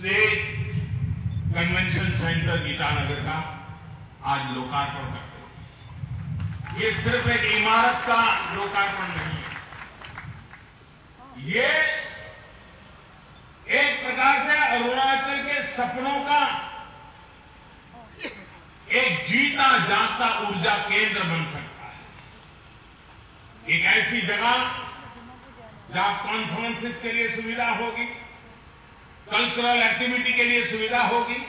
State convention centre Itanagar का आज लोकार्पण करते हैं। ये सिर्फ़ एक इमारत का लोकार्पण नहीं है। ये एक प्रकार से अरुणाचल के सपनों का एक जीता जागता ऊर्जा केंद्र बन सकता है। एक ऐसी जगह जहाँ कॉन्फ्रेंसिस के लिए सुविधा होगी। कल्चरल एक्टिविटी के लिए सुविधा होगी।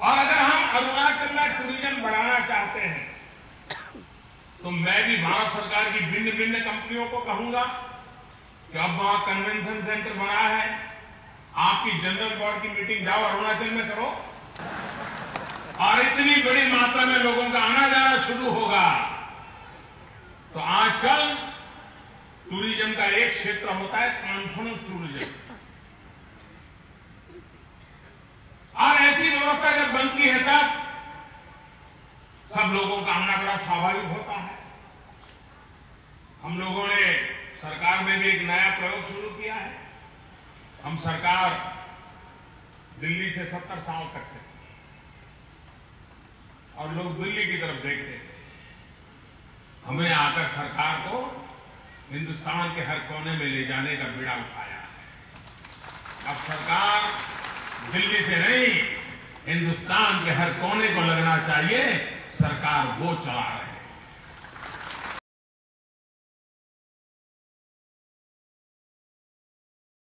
और अगर हम अरुणाचल में टूरिज़्म बढ़ाना चाहते हैं तो मैं भी भारत सरकार की भिन्न भिन्न कंपनियों को कहूँगा कि अब वहाँ कन्वेंशन सेंटर बना है। आपकी जनरल बोर्ड की मीटिंग जाओ, अरुणाचल में करो। और इतनी बड़ी मात्रा में लोगों का आना जाना शुरू होगा। तो आजकल टूरिज़्म का एक क्षेत्र होता है कॉन्फ्रेंस टूरिज़्म और ऐसी बनती है तब सब लोगों का आना बड़ा स्वाभाविक होता है। हम लोगों ने सरकार में भी एक नया प्रयोग शुरू किया है। हम सरकार दिल्ली से सत्तर साल तक थे और लोग दिल्ली की तरफ़ देखते थे हमें आकर सरकार को हिंदुस्तान के हर कोने में ले जाने का बीड़ा उठाया है। अब सरकार दिल्ली से नहीं हिंदुस्तान के हर कोने को लगना चाहिए सरकार वो चला रहे